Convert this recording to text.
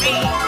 me.